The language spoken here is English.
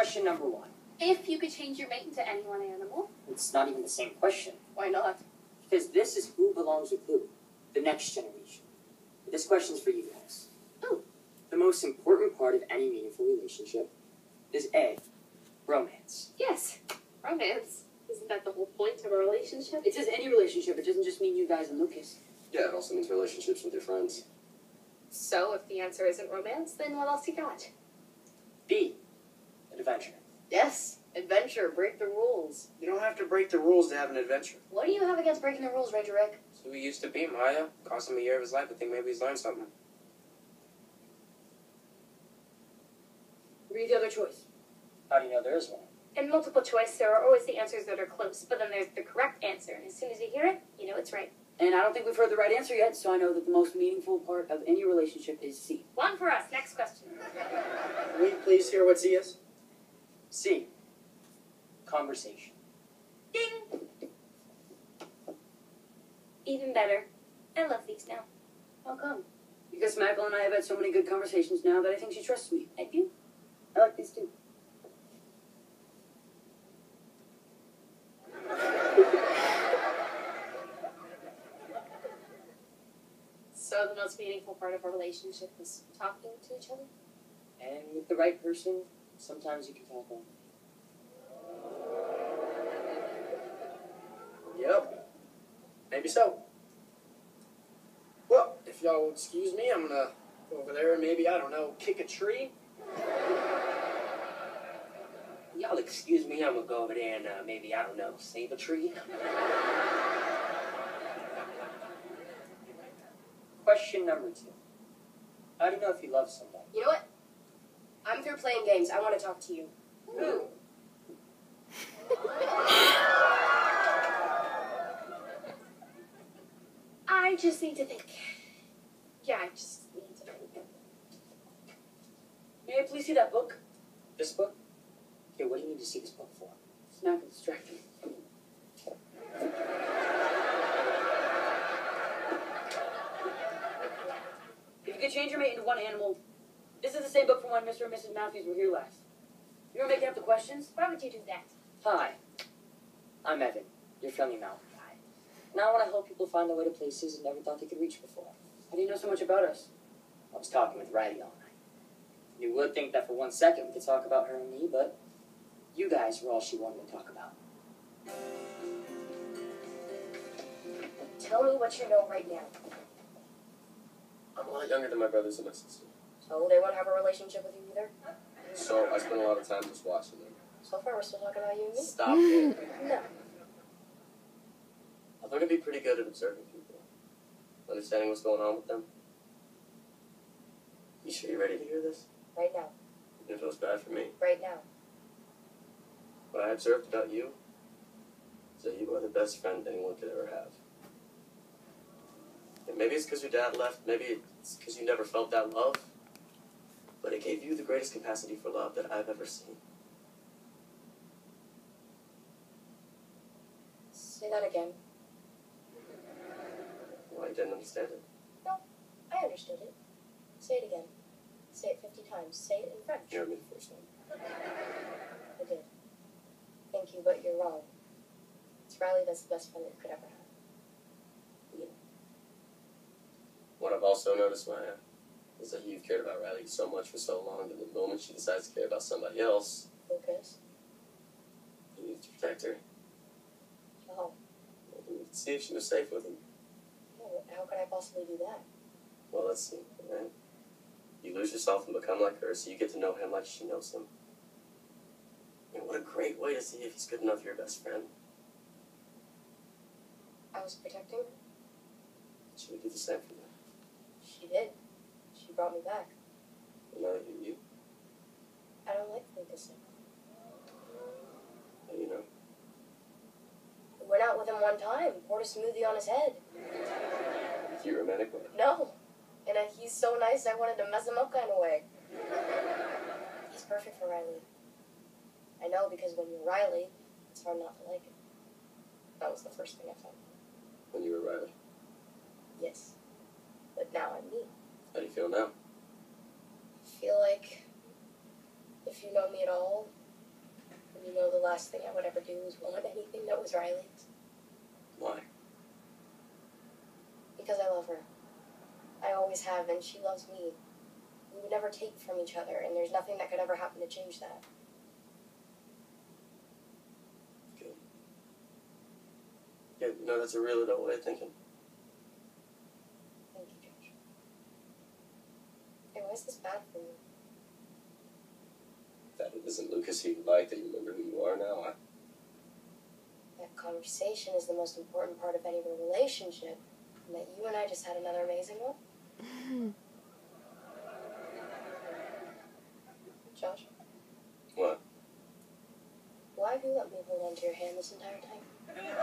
Question number one. If you could change your mate into any one animal, It's not even the same question. why not? Because this is who belongs with who? The next generation. This question's for you guys. Oh. The most important part of any meaningful relationship is A, romance. Yes, romance. Isn't that the whole point of a relationship? It says any relationship, it doesn't just mean you guys and Lucas. Yeah, it also means relationships with your friends. So, if the answer isn't romance, then what else you got? B, adventure. Yes, adventure, break the rules. You don't have to break the rules to have an adventure. What do you have against breaking the rules, Ranger Rick? So he used to be Maya. Cost him a year of his life. I think maybe he's learned something. Read the other choice. How do you know there is one? In multiple choice, there are always the answers that are close, but then there's the correct answer, and as soon as you hear it, you know it's right. And I don't think we've heard the right answer yet, so I know that the most meaningful part of any relationship is C. One for us. Next question. Can we please hear what C is? C, conversation. Ding! Even better. I love these now. How come? Because Michael and I have had so many good conversations now that I think she trusts me. I do. I like these too. So the most meaningful part of our relationship is talking to each other? And with the right person, sometimes you can talk on. Yep. Maybe so. Well, if y'all will excuse me, I'm gonna go over there and maybe, I don't know, kick a tree. Y'all excuse me. I'm gonna go over there and uh, maybe I don't know, save a tree. Question number two. How do you know if you love somebody? You know what? I'm through playing games. I want to talk to you. Who? I just need to think. Yeah, I just need to think. May I please see that book? This book? Okay, what do you need to see this book for? It's not gonna. If you could change your mate into one animal, this is the same book from when Mr. and Mrs. Matthews were here last. You were making up the questions? Why would you do that? Hi, I'm Evan, your friendly mountain guy. Now I want to help people find their way to places they never thought they could reach before. How do you know so much about us? I was talking with Riley all night. You would think that for one second we could talk about her and me, but you guys were all she wanted to talk about. Tell me what you know right now. I'm a lot younger than my brothers and my sister. So they won't have a relationship with you either? So I spend a lot of time just watching them. So far, we're still talking about you and me? Stop it. No. I've learned to be pretty good at observing people, understanding what's going on with them. You sure you're ready to hear this? Right now. It feels bad for me. Right now. What I observed about you is that you are the best friend anyone could ever have. And maybe it's because your dad left, maybe it's because you never felt that love, but it gave you the greatest capacity for love that I've ever seen. Say that again. Well, I didn't understand it. No, I understood it. Say it again. Say it 50 times. Say it in French. You heard me the first time. I did. Thank you, but you're wrong. It's Riley that's the best friend that you could ever have. Yeah. What I've also noticed, Maya, is that you've cared about Riley so much for so long that the moment she decides to care about somebody else, Lucas. you need to protect her. Oh, You need to see if she was safe with him. Oh, no, how could I possibly do that? Well, let's see, right? You lose yourself and become like her, so you get to know him like she knows him. And what a great way to see if he's good enough for your best friend. I was protecting her. She would do the same for you. She did. She brought me back. And now you're you, I don't like Lucas. now you know. I went out with him one time, poured a smoothie on his head. Cute romantic way. No. And uh, he's so nice, I wanted to mess him up kind of way. He's perfect for Riley. I know because when you're Riley, it's hard not to like him. That was the first thing I found. When you were Riley. Yes. But now I'm me. How do you feel now? I feel like if you know me at all, and you know the last thing I would ever do is want anything that was Riley's. Why? Because I love her. I always have, and she loves me. We would never take from each other, and there's nothing that could ever happen to change that. Good. Yeah, no, that's a real adult way of thinking. Thank you, Josh. Hey, why is this bad for you? That it isn't Lucas who you like, that you remember who you are now. I, That conversation is the most important part of any relationship, and that you and I just had another amazing one. Josh, what? why have you let me hold on to your hand this entire time?